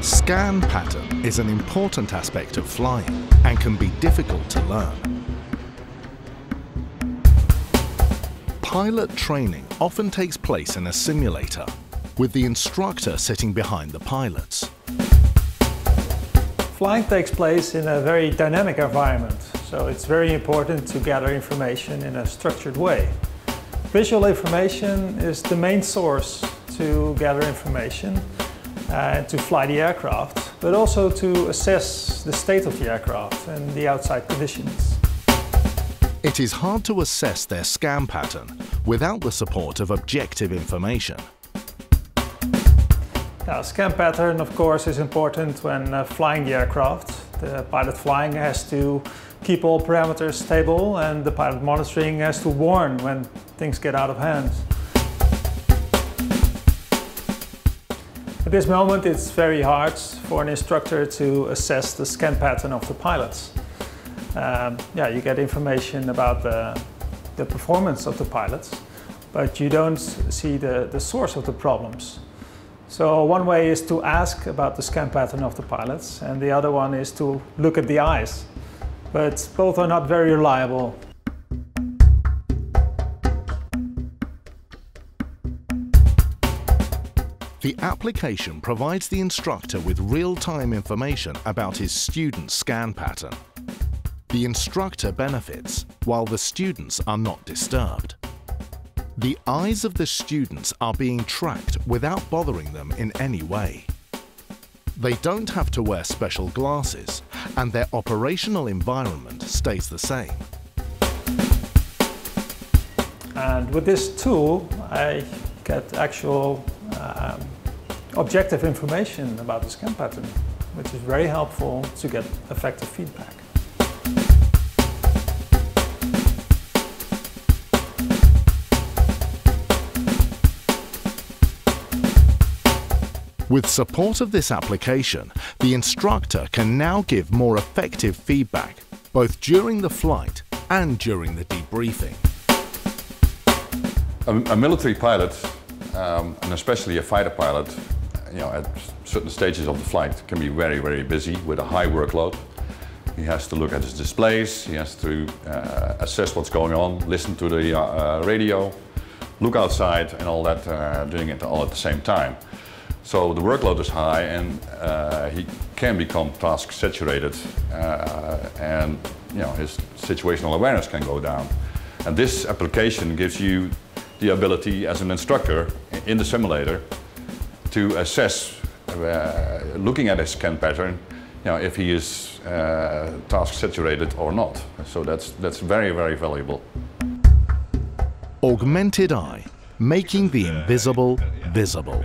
scan pattern is an important aspect of flying and can be difficult to learn. Pilot training often takes place in a simulator, with the instructor sitting behind the pilots. Flying takes place in a very dynamic environment, so it's very important to gather information in a structured way. Visual information is the main source to gather information uh, to fly the aircraft, but also to assess the state of the aircraft and the outside conditions. It is hard to assess their scan pattern without the support of objective information. Now, scan pattern, of course, is important when uh, flying the aircraft. The pilot flying has to keep all parameters stable and the pilot monitoring has to warn when things get out of hand. At this moment it's very hard for an instructor to assess the scan pattern of the pilots. Um, yeah, you get information about the, the performance of the pilots, but you don't see the, the source of the problems. So one way is to ask about the scan pattern of the pilots, and the other one is to look at the eyes. But both are not very reliable. The application provides the instructor with real-time information about his student's scan pattern. The instructor benefits, while the students are not disturbed. The eyes of the students are being tracked without bothering them in any way. They don't have to wear special glasses, and their operational environment stays the same. And with this tool, I get actual objective information about the scan pattern, which is very helpful to get effective feedback. With support of this application, the instructor can now give more effective feedback, both during the flight and during the debriefing. A, a military pilot, um, and especially a fighter pilot, you know, at certain stages of the flight can be very, very busy with a high workload. He has to look at his displays, he has to uh, assess what's going on, listen to the uh, radio, look outside and all that, uh, doing it all at the same time. So the workload is high and uh, he can become task saturated uh, and you know, his situational awareness can go down. And this application gives you the ability as an instructor in the simulator to assess, uh, looking at his scan pattern, you know, if he is uh, task saturated or not. So that's, that's very, very valuable. Augmented Eye, making the invisible visible.